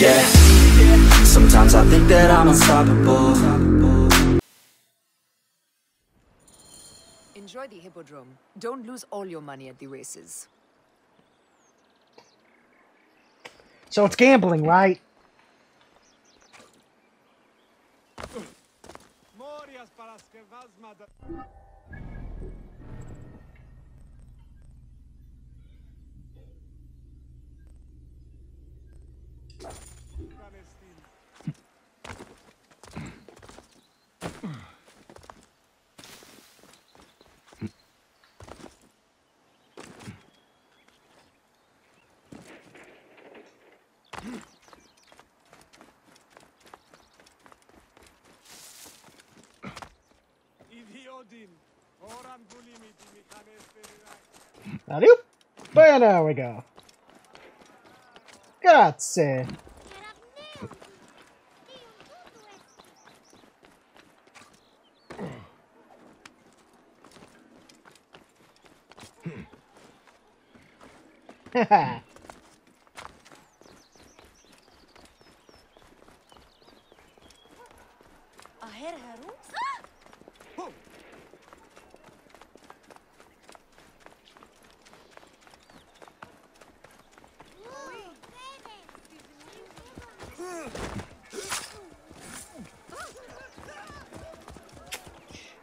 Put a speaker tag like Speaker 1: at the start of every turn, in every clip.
Speaker 1: Yeah, sometimes I think that I'm unstoppable
Speaker 2: Enjoy the Hippodrome. Don't lose all your money at the races.
Speaker 3: So it's gambling, right? Alley But there we go. Grazie.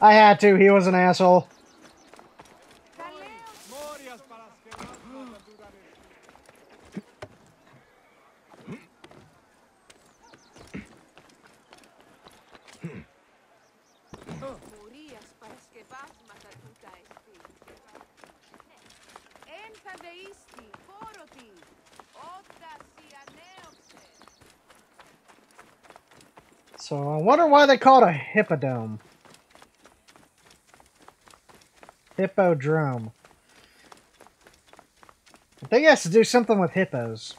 Speaker 3: I had to. He was an asshole. So I wonder why they call it a hippodome. Hippodrome. I think it has to do something with hippos.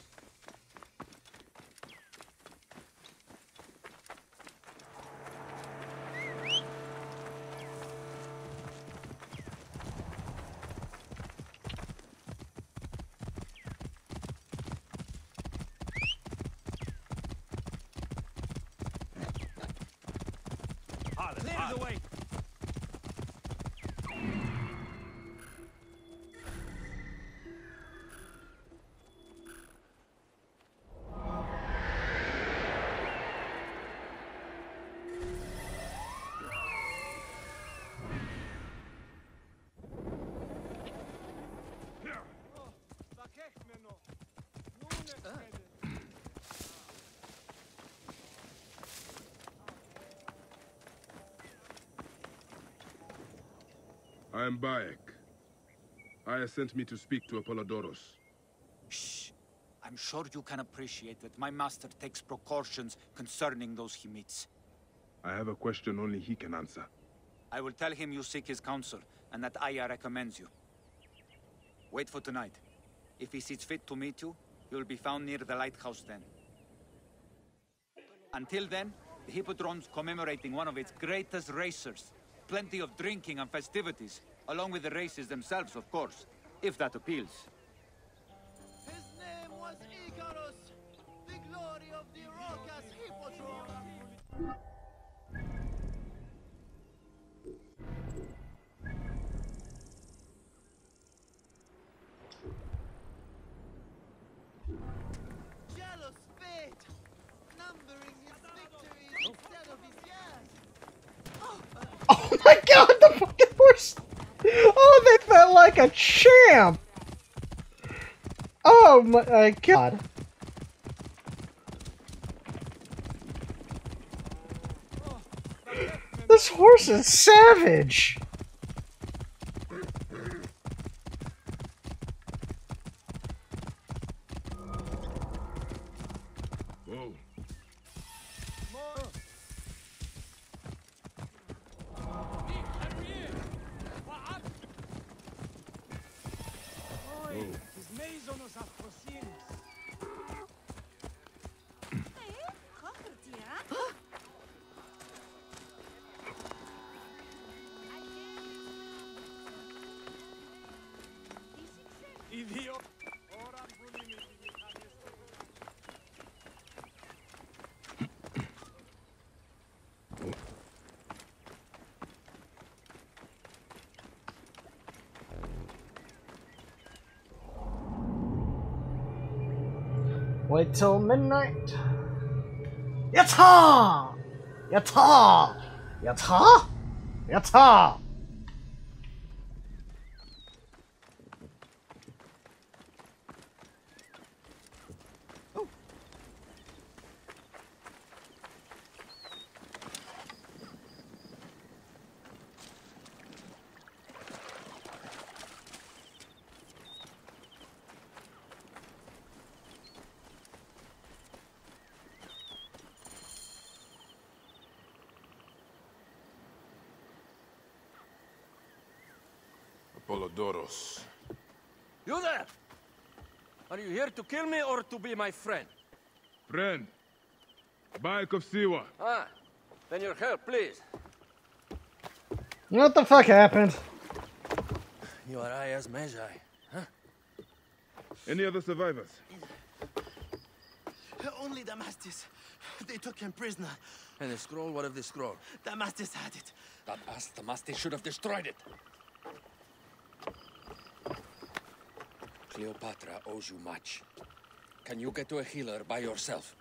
Speaker 4: I am Bayek. Aya sent me to speak to Apollodorus.
Speaker 5: Shh. I'm sure you can appreciate that my master takes precautions concerning those he meets.
Speaker 4: I have a question only he can answer.
Speaker 5: I will tell him you seek his counsel, and that Aya recommends you. Wait for tonight. If he sees fit to meet you, you will be found near the lighthouse then. Until then, the Hippodrome's commemorating one of its greatest racers. Plenty of drinking and festivities, along with the races themselves, of course, if that appeals.
Speaker 6: His name was Icarus, the glory of the Hippodrome.
Speaker 3: My god, the fucking horse! Oh, they felt like a champ! Oh my god. This horse is savage! Wait till midnight. Yatta! Yatta! Yatta! Yatta!
Speaker 4: Apollodorus.
Speaker 7: You there! Are you here to kill me or to be my friend?
Speaker 4: Friend. Bayek of Siwa.
Speaker 7: Ah, then your help, please.
Speaker 3: You know what the fuck happened?
Speaker 7: You are Aya's Medjay. huh?
Speaker 4: Any other survivors?
Speaker 6: Only Damastis. They took him prisoner.
Speaker 7: And the scroll, what of the scroll?
Speaker 6: Damastis had it.
Speaker 7: That ass Damastis should have destroyed it. Cleopatra owes you much. Can you get to a healer by yourself?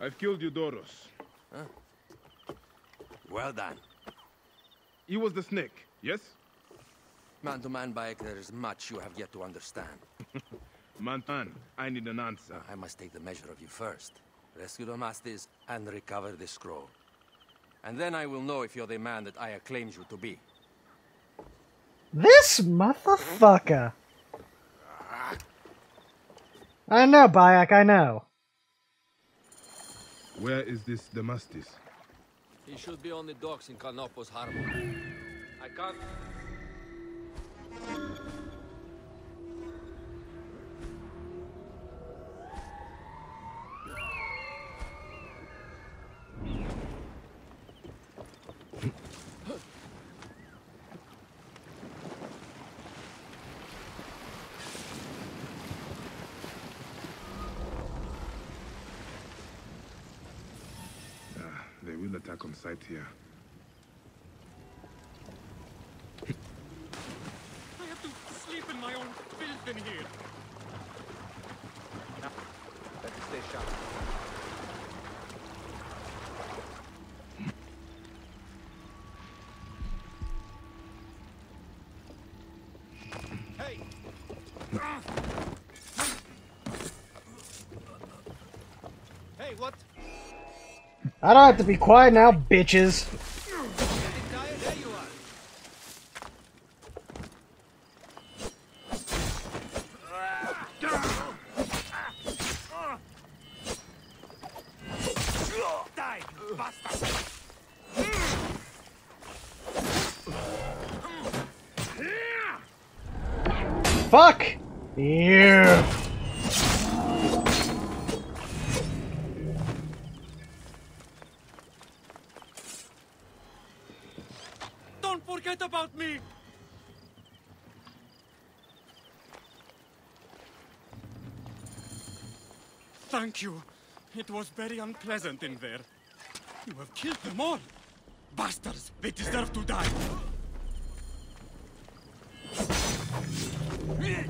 Speaker 4: I've killed Eudoros.
Speaker 7: Well done.
Speaker 4: He was the snake, yes?
Speaker 7: Man to man, Bayek, there is much you have yet to understand.
Speaker 4: Mantan, I need an answer.
Speaker 7: I must take the measure of you first. Rescue Damastis and recover the scroll. And then I will know if you're the man that Aya claims you to be.
Speaker 3: This motherfucker. I know, Bayek, I know.
Speaker 4: Where is this Damastis?
Speaker 7: He should be on the docks in Canopus Harbor. I can't...
Speaker 4: attack on sight here.
Speaker 8: I have to sleep in my own filth in here.
Speaker 5: Better stay sharp.
Speaker 6: Hey! Hey, what?
Speaker 3: I don't have to be quiet now, bitches.
Speaker 8: Forget about me! Thank you. It was very unpleasant in there. You have killed them all. Bastards! They deserve to die!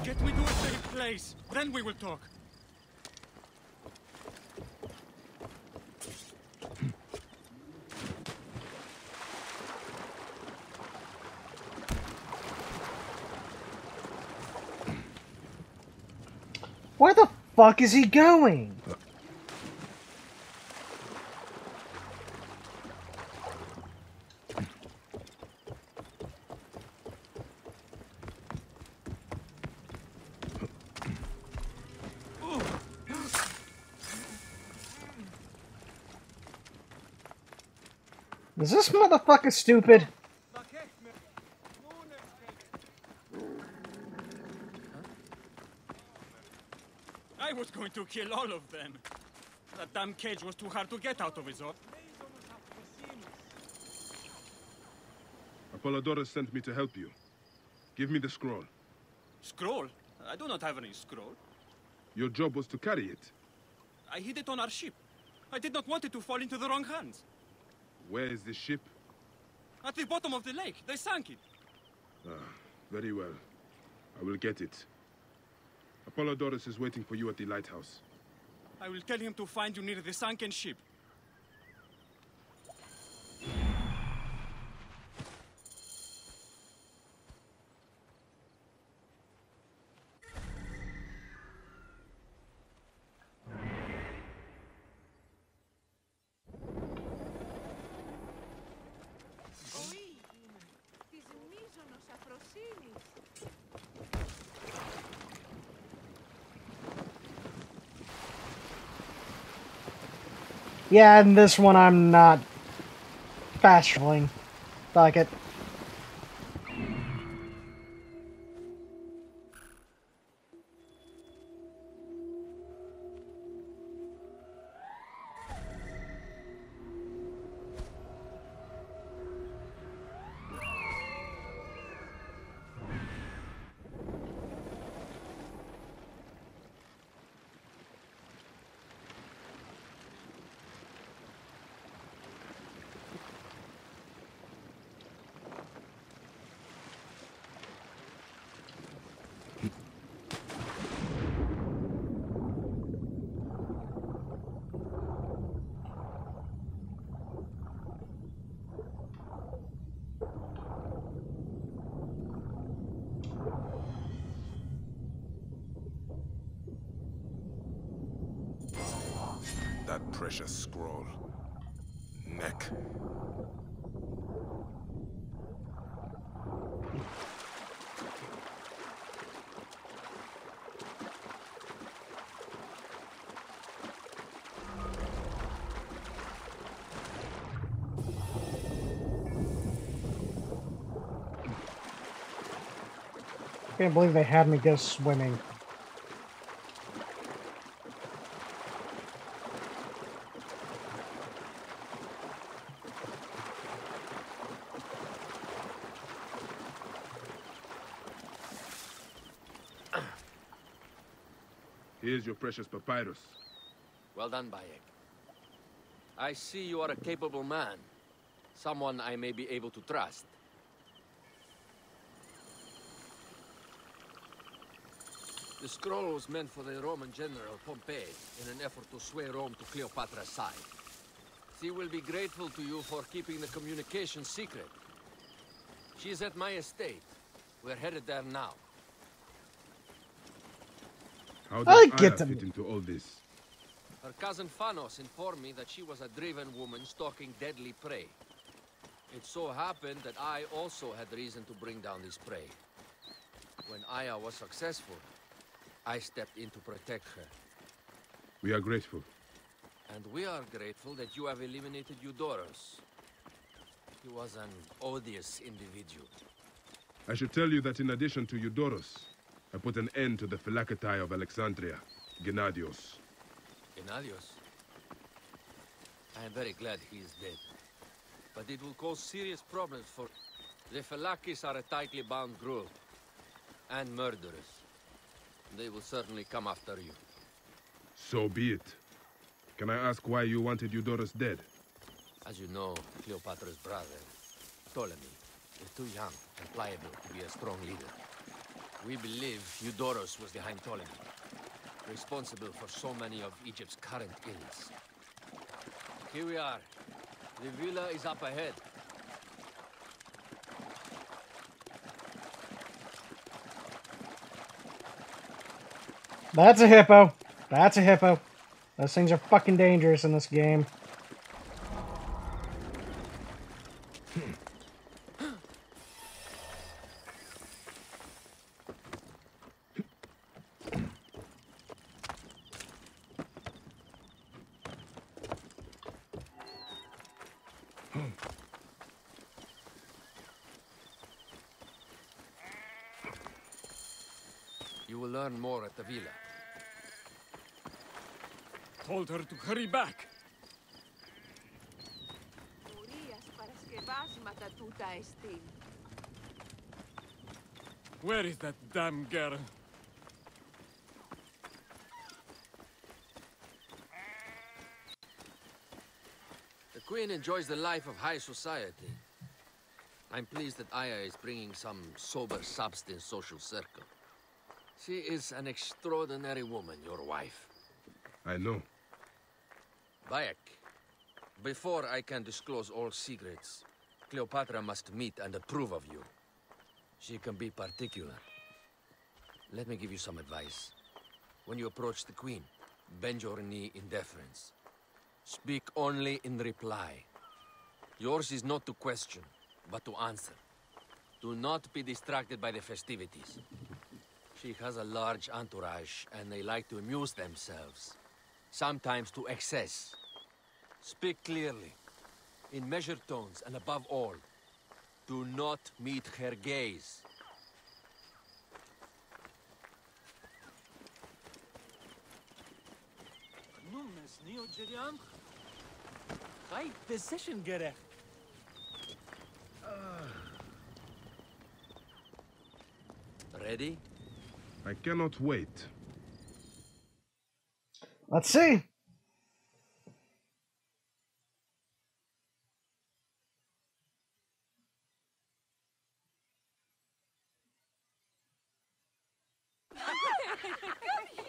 Speaker 8: Get me to a safe place. Then we will talk.
Speaker 3: Where the fuck is he going? Is this motherfucker stupid?
Speaker 8: I was going to kill all of them. That damn cage was too hard to get out of, all.
Speaker 4: Apollodorus sent me to help you. Give me the scroll.
Speaker 8: Scroll? I do not have any scroll.
Speaker 4: Your job was to carry it.
Speaker 8: I hid it on our ship. I did not want it to fall into the wrong hands.
Speaker 4: Where is the ship?
Speaker 8: At the bottom of the lake, they sank it.
Speaker 4: Ah, very well. I will get it. Apollodorus is waiting for you at the lighthouse.
Speaker 8: I will tell him to find you near the sunken ship.
Speaker 3: Yeah, and this one I'm not fast traveling. Fuck it.
Speaker 4: Precious scroll. Neck.
Speaker 3: Can't believe they had me go swimming.
Speaker 4: Precious papyrus.
Speaker 7: Well done, Bayek. I see you are a capable man. Someone I may be able to trust. The scroll was meant for the Roman general Pompey in an effort to sway Rome to Cleopatra's side. She will be grateful to you for keeping the communication secret. She is at my estate. We're headed there now.
Speaker 4: How did
Speaker 3: I
Speaker 4: does
Speaker 3: get
Speaker 4: Aya fit into all this?
Speaker 7: Her cousin Phanos informed me that she was a driven woman stalking deadly prey. It so happened that I also had reason to bring down this prey. When Aya was successful, I stepped in to protect her.
Speaker 4: We are grateful.
Speaker 7: And we are grateful that you have eliminated Eudorus. He was an odious individual.
Speaker 4: I should tell you that in addition to Eudoros, I put an end to the Phylakitai of Alexandria, Gennadios.
Speaker 7: Gennadios. I am very glad he is dead. But it will cause serious problems for... The Felakis are a tightly bound group. And murderers. They will certainly come after you.
Speaker 4: So be it. Can I ask why you wanted Eudorus dead?
Speaker 7: As you know, Cleopatra's brother, Ptolemy, is too young and pliable to be a strong leader. We believe Eudorus was behind Ptolemy, responsible for so many of Egypt's current ills. Here we are. The villa is up ahead.
Speaker 3: That's a hippo. That's a hippo. Those things are fucking dangerous in this game.
Speaker 9: this.
Speaker 8: Where is that damn girl?
Speaker 7: The Queen enjoys the life of high society. I'm pleased that Aya is bringing some sober substance social circle. She is an extraordinary woman, your wife.
Speaker 4: I know.
Speaker 7: Bayek, before I can disclose all secrets, Cleopatra must meet and approve of you. She can be particular. Let me give you some advice. When you approach the Queen, bend your knee in deference. Speak only in reply. Yours is not to question, but to answer. Do not be distracted by the festivities. She has a large entourage, and they like to amuse themselves. Sometimes to excess. Speak clearly, in measured tones, and above all, do not meet her gaze.
Speaker 10: Nummes neo Jediam. Hai decision gerecht. Ah.
Speaker 7: Ready?
Speaker 4: I cannot wait.
Speaker 3: Let's see.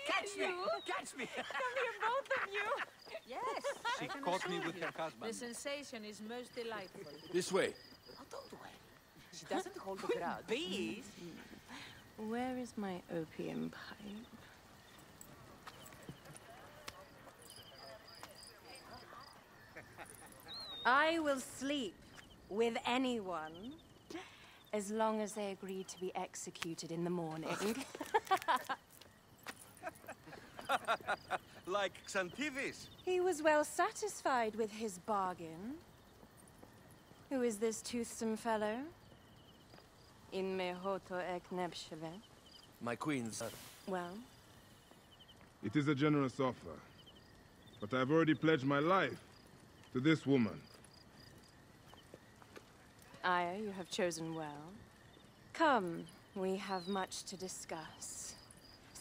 Speaker 9: Catch me!
Speaker 6: Catch me!
Speaker 9: Come here, both of you!
Speaker 2: Yes,
Speaker 6: She
Speaker 2: I
Speaker 6: caught me with
Speaker 2: you.
Speaker 6: her husband.
Speaker 2: The sensation is most delightful.
Speaker 7: This way.
Speaker 2: She doesn't hold a grudge.
Speaker 9: Bees? Where is my opium pipe? I will sleep with anyone as long as they agree to be executed in the morning.
Speaker 6: like Xantivis.
Speaker 9: he was well satisfied with his bargain. Who is this toothsome fellow? In mehoto ek nebsheve.
Speaker 7: My queen's...
Speaker 9: Well,
Speaker 4: It is a generous offer. But I've already pledged my life to this woman.
Speaker 9: Aya, you have chosen well. Come, we have much to discuss.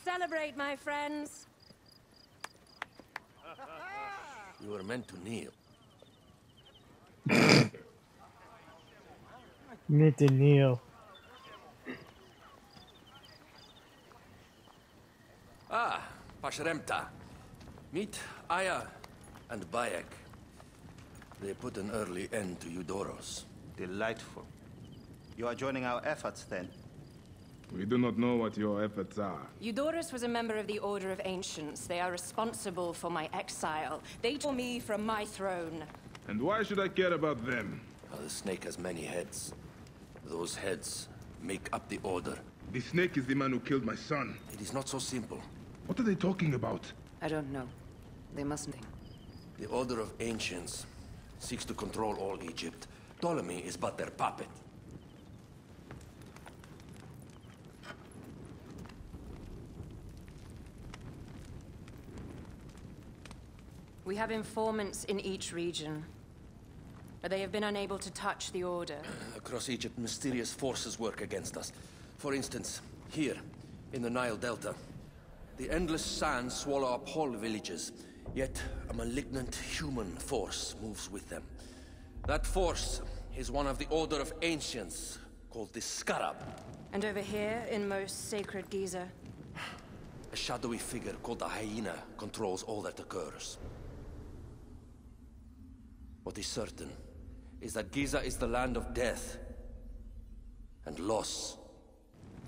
Speaker 9: Celebrate, my friends!
Speaker 7: You were meant to kneel.
Speaker 3: Need to kneel.
Speaker 7: Ah, Pasherenptah. Meet Aya and Bayek. They put an early end to Eudoros.
Speaker 11: Delightful. You are joining our efforts then?
Speaker 4: We do not know what your efforts are.
Speaker 9: Eudorus was a member of the Order of Ancients. They are responsible for my exile. They tore me from my throne.
Speaker 4: And why should I care about them?
Speaker 7: Now, the snake has many heads. Those heads make up the Order.
Speaker 4: The snake is the man who killed my son.
Speaker 7: It is not so simple.
Speaker 4: What are they talking about?
Speaker 2: I don't know. They mustn't.
Speaker 7: The Order of Ancients seeks to control all Egypt. Ptolemy is but their puppet.
Speaker 9: We have informants in each region. But they have been unable to touch the Order.
Speaker 7: Across Egypt, mysterious forces work against us. For instance, here, in the Nile Delta, the endless sands swallow up whole villages, yet a malignant human force moves with them. That force is one of the Order of Ancients, called the Scarab.
Speaker 9: And over here, in most sacred Giza,
Speaker 7: A shadowy figure called the Hyena controls all that occurs. What is certain is that Giza is the land of death and loss.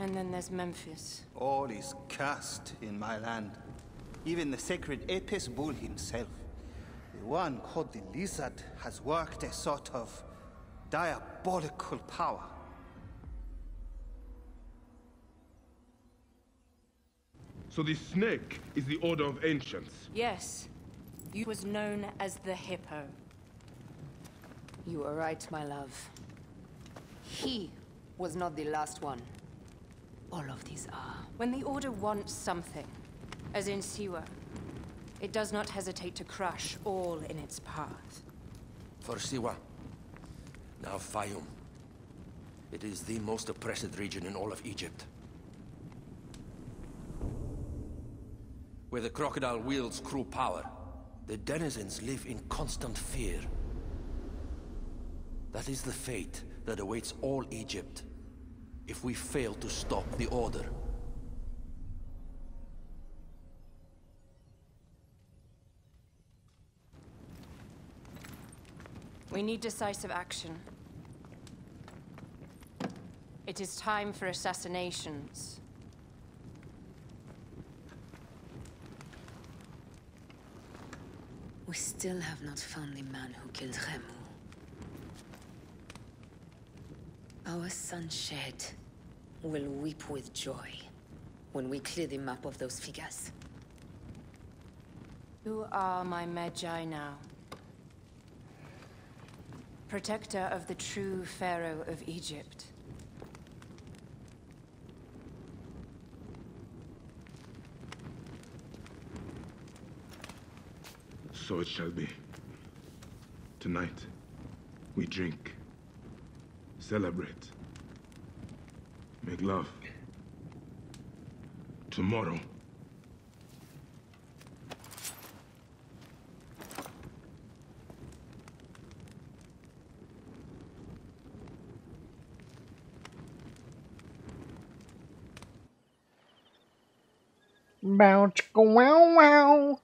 Speaker 9: and then there's Memphis.
Speaker 11: All is cursed in my land. Even the sacred Apis bull himself. The one called the Lizard has worked a sort of diabolical power.
Speaker 4: So the snake is the Order of Ancients.
Speaker 9: Yes, you was known as the Hippo.
Speaker 2: You are right, my love. He was not the last one. All of these are.
Speaker 9: When the Order wants something, as in Siwa, it does not hesitate to crush all in its path.
Speaker 7: For Siwa, now Fayum. It is the most oppressed region in all of Egypt. Where the crocodile wields cruel power, the denizens live in constant fear. That is the fate that awaits all Egypt if we fail to stop the Order.
Speaker 9: We need decisive action. It is time for assassinations.
Speaker 2: We still have not found the man who killed Khemu. Our son Shed will weep with joy when we clear the map of those figures.
Speaker 9: Who are my Medjay now? Protector of the true Pharaoh of Egypt.
Speaker 4: So it shall be. Tonight, we drink, celebrate, make love. Tomorrow,
Speaker 3: Bow chicka wow wow.